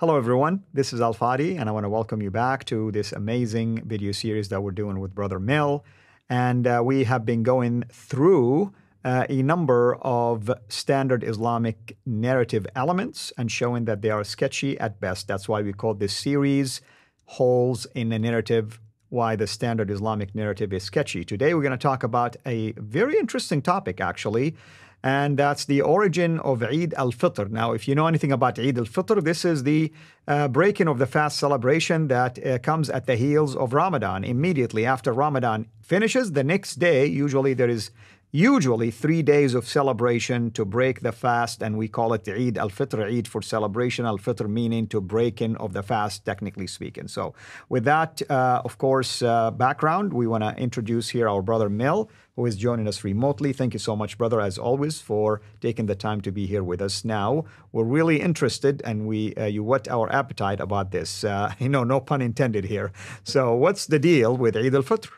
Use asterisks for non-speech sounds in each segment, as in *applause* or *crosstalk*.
Hello, everyone. This is Al Fadi, and I want to welcome you back to this amazing video series that we're doing with Brother Mill. And uh, we have been going through uh, a number of standard Islamic narrative elements and showing that they are sketchy at best. That's why we call this series Holes in the Narrative Why the Standard Islamic Narrative is Sketchy. Today, we're going to talk about a very interesting topic, actually and that's the origin of Eid al Fitr. Now, if you know anything about Eid al Fitr, this is the uh, breaking of the fast celebration that uh, comes at the heels of Ramadan. Immediately after Ramadan finishes, the next day, usually there is usually three days of celebration to break the fast, and we call it Eid al Fitr, Eid for celebration, al Fitr meaning to break in of the fast, technically speaking. So, with that, uh, of course, uh, background, we want to introduce here our brother Mill, who is joining us remotely. Thank you so much, brother, as always, for taking the time to be here with us. Now, we're really interested, and we uh, you whet our appetite about this. Uh, *laughs* you know, no pun intended here. So, what's the deal with Eid al Fitr?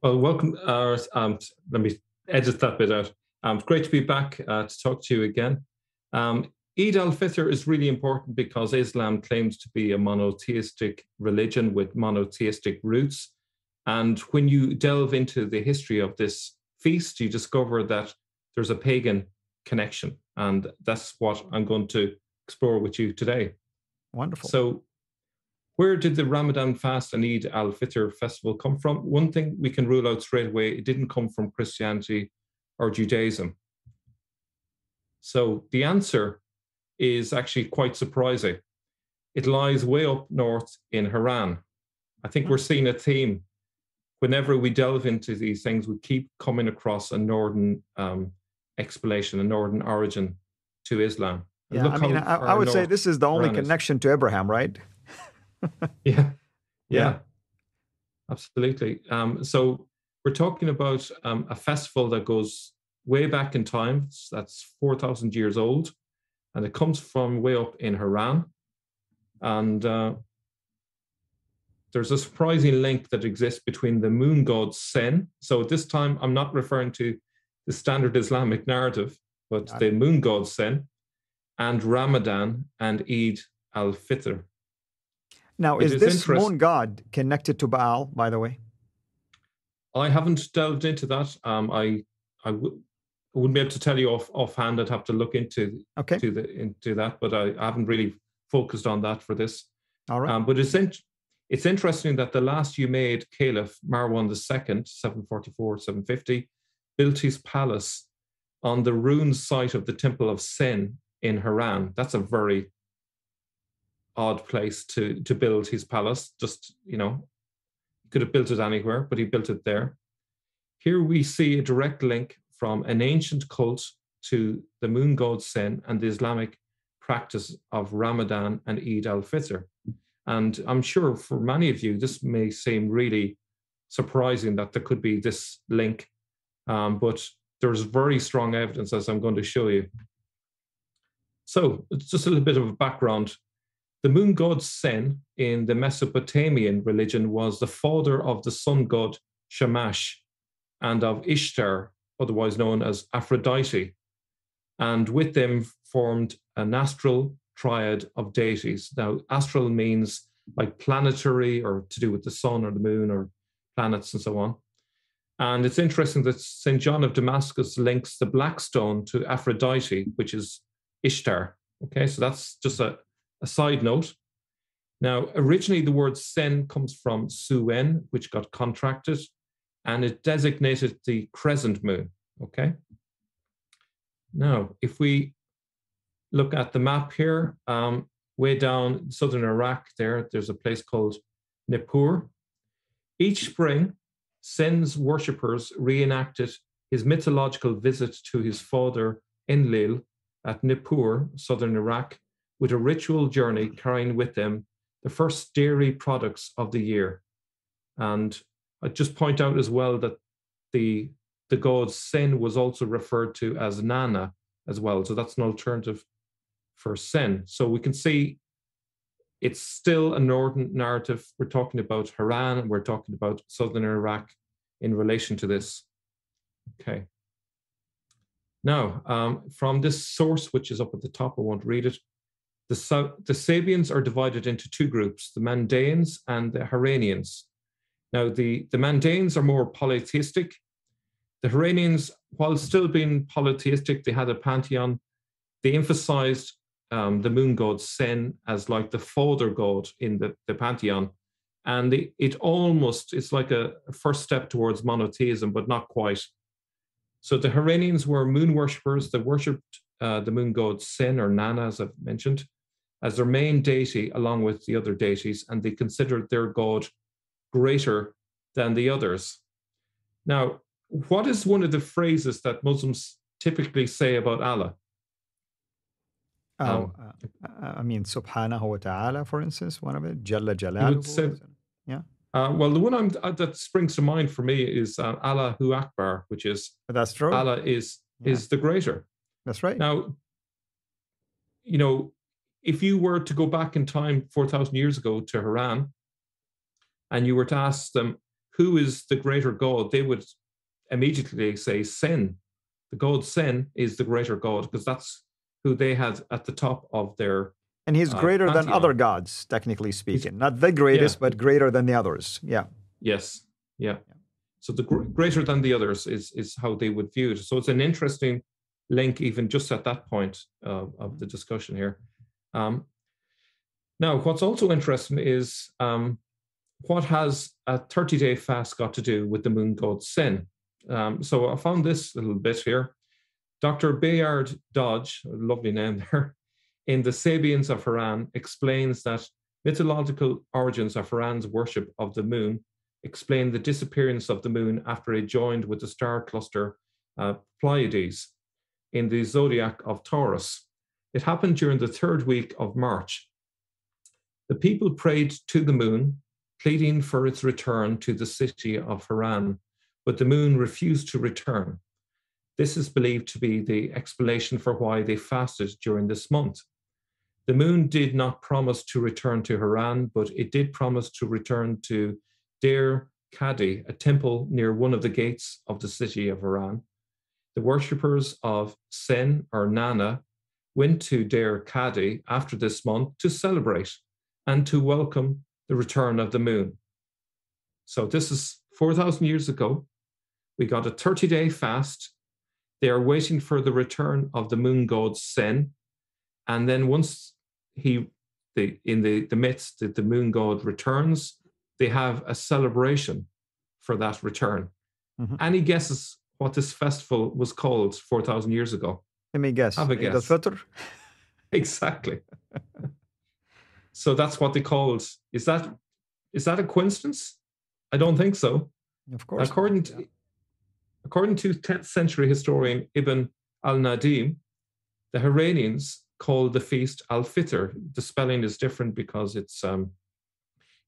Well, welcome. Uh, um, let me edit that bit out. Um, great to be back uh, to talk to you again. Um, Eid al Fitr is really important because Islam claims to be a monotheistic religion with monotheistic roots. And when you delve into the history of this feast, you discover that there's a pagan connection. And that's what I'm going to explore with you today. Wonderful. So, where did the Ramadan fast and Eid al Fitr festival come from? One thing we can rule out straight away it didn't come from Christianity or Judaism. So the answer is actually quite surprising. It lies way up north in Haran. I think we're seeing a theme. Whenever we delve into these things, we keep coming across a northern um, explanation, a northern origin to Islam. Yeah, I mean, I, I would say this is the only connection to Abraham, right? *laughs* yeah. yeah, absolutely. Um, so we're talking about um, a festival that goes way back in time. That's four thousand years old, and it comes from way up in Haran. And uh, there's a surprising link that exists between the moon god Sen. So at this time, I'm not referring to the standard Islamic narrative, but the moon god Sen, and Ramadan and Eid al Fitr. Now, is, is this moon god connected to Baal, by the way? I haven't delved into that. Um, I I w- wouldn't be able to tell you off offhand. I'd have to look into okay. to the into that, but I, I haven't really focused on that for this. All right. Um, but it's in, it's interesting that the last Umayyad Caliph Marwan II, 744 750, built his palace on the ruined site of the Temple of Sen in Haran. That's a very odd place to to build his palace. Just you know, he could have built it anywhere, but he built it there. Here we see a direct link from an ancient cult to the moon god Sin and the Islamic practice of Ramadan and Eid al Fitr. And I'm sure for many of you, this may seem really surprising that there could be this link, um, but there's very strong evidence, as I'm going to show you. So, it's just a little bit of a background the moon god Sen in the Mesopotamian religion was the father of the sun god Shamash and of Ishtar, otherwise known as Aphrodite, and with them formed an astral triad of deities. Now, astral means like planetary or to do with the sun or the moon or planets and so on. And it's interesting that St. John of Damascus links the black stone to Aphrodite, which is Ishtar. Okay, so that's just a, a side note. Now, originally the word sen comes from suen, which got contracted, and it designated the crescent moon. Okay. Now, if we look at the map here, um, way down southern Iraq, there, there's a place called Nippur. Each spring, Sen's worshippers reenacted his mythological visit to his father Enlil at Nippur, southern Iraq, with a ritual journey carrying with them the first dairy products of the year. And I just point out as well that the the god Sen was also referred to as Nana as well. So that's an alternative for Sen. So we can see it's still a northern narrative. We're talking about Haran, we're talking about southern Iraq in relation to this. Okay. Now, um, from this source, which is up at the top, I won't read it, The, the Sabians are divided into two groups, the Mandaeans and the Haranians. Now, the, the Mandaeans are more polytheistic. The Haranians, while still being polytheistic, they had a pantheon. They emphasized um, the moon god Sen as like the father god in the, the pantheon. And the, it almost, it's like a, first step towards monotheism, but not quite. So the Haranians were moon worshippers that worshipped uh, the moon god Sen or Nana, as I've mentioned, as their main deity along with the other deities, and they considered their god greater than the others. Now, what is one of the phrases that Muslims typically say about Allah? Oh, um, uh, I mean, Subhanahu wa Taala, for instance, one of it, Jalla Jalaluhu. Yeah. Uh, well, the one I'm, uh, that springs to mind for me is uh, Allahu Akbar, which is that's true. Allah is yeah. is the greater. That's right. Now, you know, if you were to go back in time four thousand years ago to Haran, and you were to ask them who is the greater God, they would immediately say Sin. The god Sin is the greater God because that's who they had at the top of their and he's uh, greater uh, than other gods, technically speaking. He's, Not the greatest, yeah. but greater than the others. Yeah. Yes. Yeah. yeah. So the gr- greater than the others is is how they would view it. So it's an interesting link, even just at that point uh, of the discussion here. Um, now, what's also interesting is um, what has a 30 day fast got to do with the moon god sin? Um, so I found this little bit here. Dr. Bayard Dodge, lovely name *laughs* there, in The Sabians of Haran explains that mythological origins of Haran's worship of the moon explain the disappearance of the moon after it joined with the star cluster uh, Pleiades in the zodiac of Taurus. It happened during the third week of March. The people prayed to the moon, pleading for its return to the city of Haran, but the moon refused to return. This is believed to be the explanation for why they fasted during this month. The moon did not promise to return to Haran, but it did promise to return to Deir Kadi, a temple near one of the gates of the city of Haran. The worshippers of Sen or Nana went to Deir Kadi after this month to celebrate and to welcome the return of the moon. So this is 4,000 years ago. We got a 30 day fast. They are waiting for the return of the moon god Sen. And then once he the in the the midst that the moon god returns, they have a celebration for that return. Mm-hmm. Any guesses what this festival was called four thousand years ago? Let me guess. Have a guess. *laughs* Exactly. so that's what they called. Is that is that a coincidence? I don't think so. Of course. According to, according to 10th century historian Ibn al-Nadim, the Haranians called the feast Al Fitr. The spelling is different because it's um,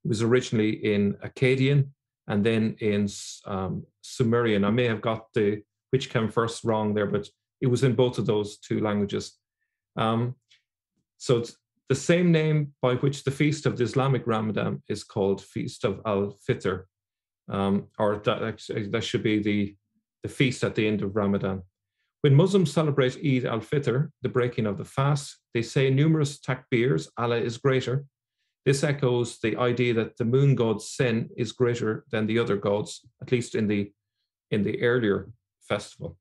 it was originally in Akkadian and then in um, Sumerian. I may have got the which came first wrong there, but it was in both of those two languages. Um, so it's the same name by which the feast of the Islamic Ramadan is called Feast of Al Fitr, um, or that, that should be the the feast at the end of Ramadan. When Muslims celebrate Eid al Fitr, the breaking of the fast, they say numerous takbirs, Allah is greater. This echoes the idea that the moon god Sin is greater than the other gods, at least in the, in the earlier festival.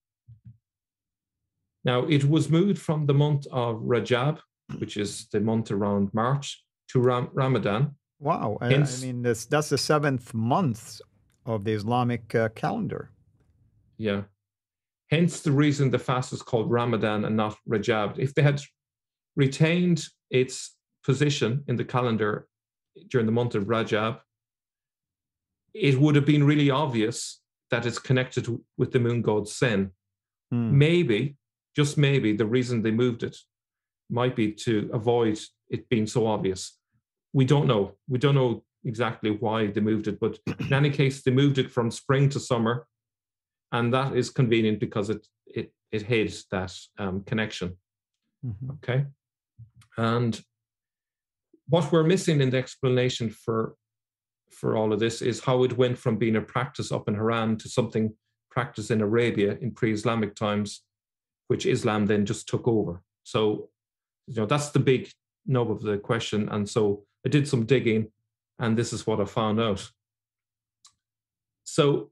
Now, it was moved from the month of Rajab, which is the month around March, to Ram- Ramadan. Wow. Hence, I mean, that's, that's the seventh month of the Islamic uh, calendar. Yeah. Hence the reason the fast is called Ramadan and not Rajab. If they had retained its position in the calendar during the month of Rajab, it would have been really obvious that it's connected with the moon god Sen. Hmm. Maybe, just maybe, the reason they moved it might be to avoid it being so obvious. We don't know. We don't know exactly why they moved it, but in any case, they moved it from spring to summer and that is convenient because it it it hid that um, connection. Mm-hmm. Okay, and what we're missing in the explanation for for all of this is how it went from being a practice up in Haran to something practiced in Arabia in pre-Islamic times, which Islam then just took over. So, you know, that's the big nub of the question. And so I did some digging, and this is what I found out. So,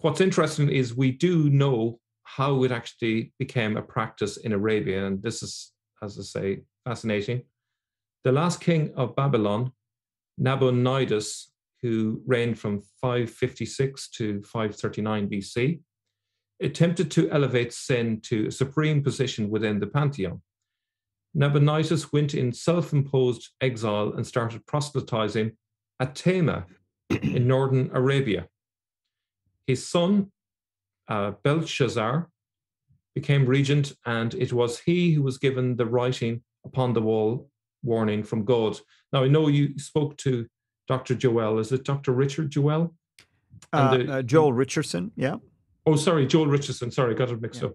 what's interesting is we do know how it actually became a practice in Arabia. And this is, as I say, fascinating. The last king of Babylon, Nabonidus, who reigned from 556 to 539 BC, attempted to elevate sin to a supreme position within the pantheon. Nabonidus went in self imposed exile and started proselytizing at Tema *clears throat* in northern Arabia. His son, uh, Belshazzar, became regent, and it was he who was given the writing upon the wall warning from God. Now, I know you spoke to Dr. Joel. Is it Dr. Richard Joel? Uh, the, uh, Joel Richardson, yeah. Oh, sorry, Joel Richardson. Sorry, I got it mixed yeah. up.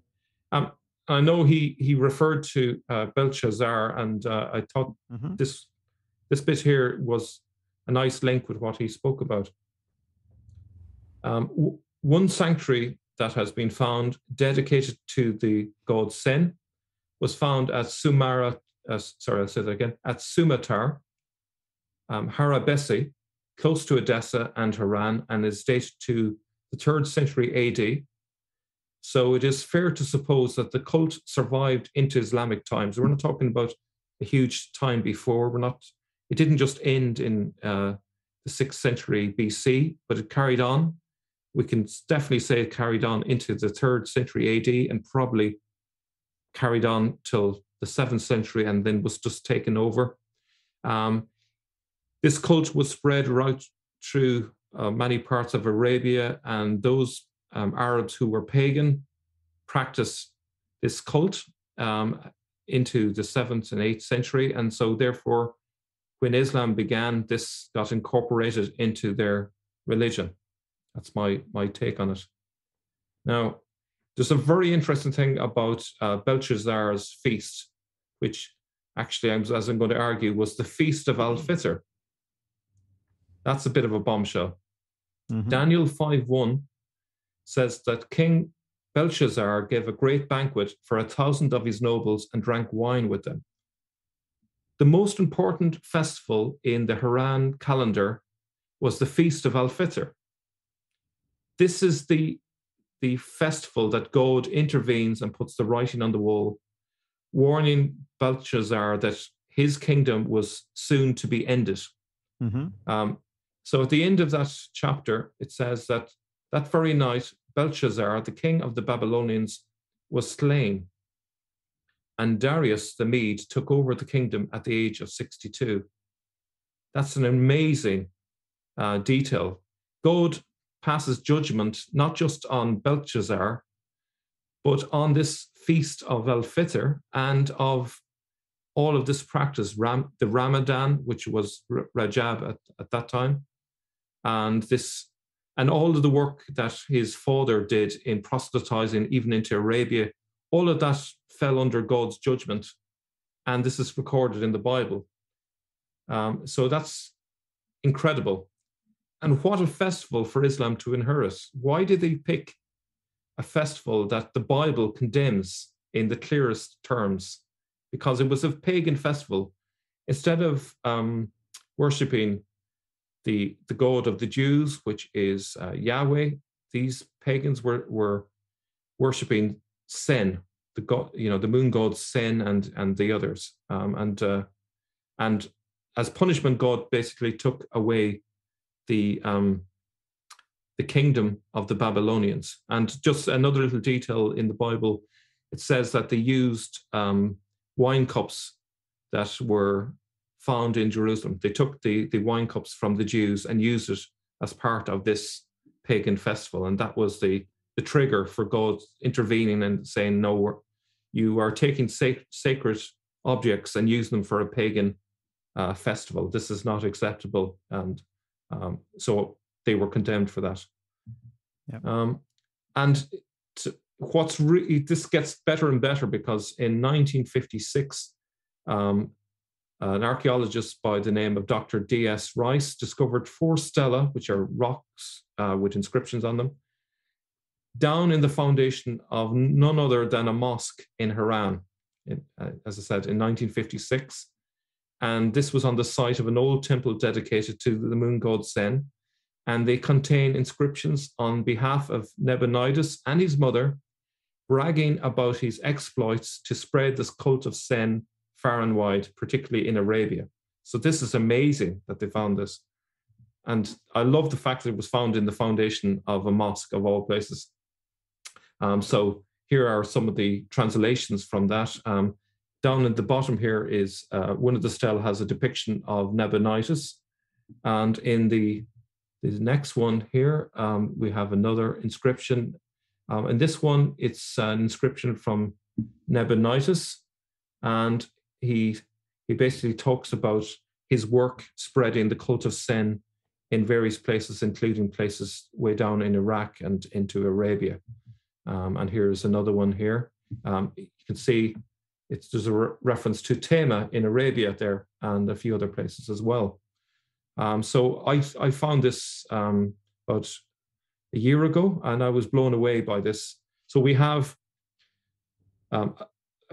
Um, I know he he referred to uh, Belshazzar, and uh, I thought mm-hmm. this this bit here was a nice link with what he spoke about. Um, w- one sanctuary that has been found dedicated to the god Sen was found at Sumara. Uh, sorry, I'll say that again. At Sumatar, um, Harabesi, close to Edessa and Haran, and is dated to the third century AD. So it is fair to suppose that the cult survived into Islamic times. We're not talking about a huge time before. We're not. It didn't just end in uh, the sixth century BC, but it carried on we can definitely say it carried on into the third century AD and probably carried on till the seventh century and then was just taken over. Um, this cult was spread right through uh, many parts of Arabia, and those um, Arabs who were pagan practiced this cult um, into the seventh and eighth century. And so, therefore, when Islam began, this got incorporated into their religion. That's my my take on it. Now, there's a very interesting thing about uh, Belshazzar's feast, which actually, as I'm going to argue, was the feast of Al Fitr. That's a bit of a bombshell. Mm-hmm. Daniel 5:1 says that King Belshazzar gave a great banquet for a thousand of his nobles and drank wine with them. The most important festival in the Haran calendar was the Feast of Al Fitr, this is the the festival that God intervenes and puts the writing on the wall, warning Belshazzar that his kingdom was soon to be ended. Mm-hmm. Um, so at the end of that chapter, it says that that very night, Belshazzar, the king of the Babylonians, was slain. And Darius the Mede took over the kingdom at the age of 62. That's an amazing uh, detail. God passes judgment not just on Belshazzar, but on this feast of El Fitr and of all of this practice, Ram, the Ramadan, which was Rajab at, at that time, and this and all of the work that his father did in proselytizing even into Arabia, all of that fell under God's judgment, and this is recorded in the Bible. Um, so that's incredible. And what a festival for Islam to inherit. Why did they pick a festival that the Bible condemns in the clearest terms? Because it was a pagan festival. Instead of um, worshipping the, the God of the Jews, which is uh, Yahweh, these pagans were, were worshipping Sen, the god, you know, the moon god Sen and and the others. Um, and uh, and as punishment, God basically took away the um, the kingdom of the Babylonians. And just another little detail in the Bible, it says that they used um, wine cups that were found in Jerusalem. They took the, the wine cups from the Jews and used it as part of this pagan festival. And that was the, the trigger for God intervening and saying, no, you are taking sac- sacred objects and using them for a pagan uh, festival. This is not acceptable. And um, so they were condemned for that. Yep. Um, and to, what's really this gets better and better because in 1956, um, an archaeologist by the name of Dr. D.S. Rice discovered four stela, which are rocks uh, with inscriptions on them, down in the foundation of none other than a mosque in Haran. In, uh, as I said, in 1956, And this was on the site of an old temple dedicated to the moon god Sen. And they contain inscriptions on behalf of Nabonidus and his mother, bragging about his exploits to spread this cult of Sen far and wide, particularly in Arabia. So this is amazing that they found this. And I love the fact that it was found in the foundation of a mosque of all places. Um, so here are some of the translations from that. Um, down at the bottom here is uh, one of the stele has a depiction of Nabonidus. And in the, the next one here, um, we have another inscription. Um, and this one, it's an inscription from Nabonidus. And he, he basically talks about his work spreading the cult of Sen in various places, including places way down in Iraq and into Arabia. Um, and here's another one here. Um, you can see it's there's a re reference to Tema in Arabia there and a few other places as well. Um, so I, I found this um, about a year ago and I was blown away by this. So we have um,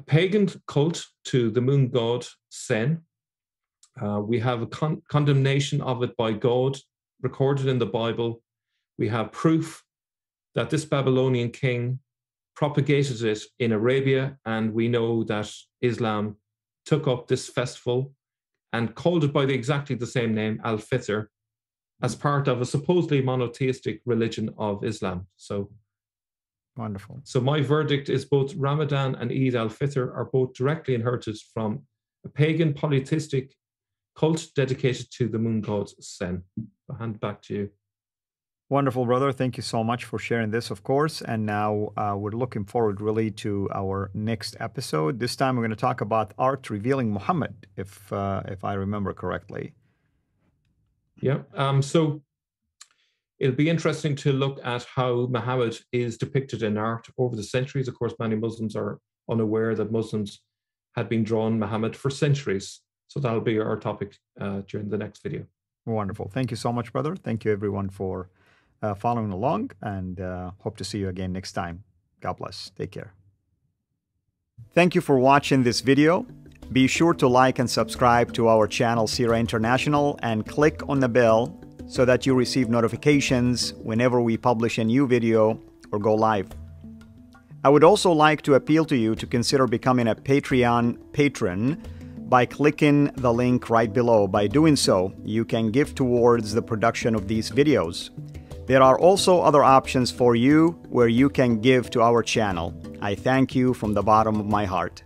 pagan cult to the moon god Sen. Uh, we have a con condemnation of it by God recorded in the Bible. We have proof that this Babylonian king propagated it in Arabia, and we know that Islam took up this festival and called it by the, exactly the same name, Al Fitr, as part of a supposedly monotheistic religion of Islam. So wonderful. So my verdict is both Ramadan and Eid al Fitr are both directly inherited from a pagan polytheistic cult dedicated to the moon god Sen. I'll hand back to you. Wonderful, brother. Thank you so much for sharing this, of course. And now uh, we're looking forward really to our next episode. This time we're going to talk about art revealing Muhammad, if uh, if I remember correctly. Yeah. Um, so it'll be interesting to look at how Muhammad is depicted in art over the centuries. Of course, many Muslims are unaware that Muslims had been drawn Muhammad for centuries. So that'll be our topic uh, during the next video. Wonderful. Thank you so much, brother. Thank you, everyone, for uh, following along and uh, hope to see you again next time. God bless. Take care. Thank you for watching this video. Be sure to like and subscribe to our channel CIRA International and click on the bell so that you receive notifications whenever we publish a new video or go live. I would also like to appeal to you to consider becoming a Patreon patron by clicking the link right below. By doing so, you can give towards the production of these videos. There are also other options for you where you can give to our channel. I thank you from the bottom of my heart.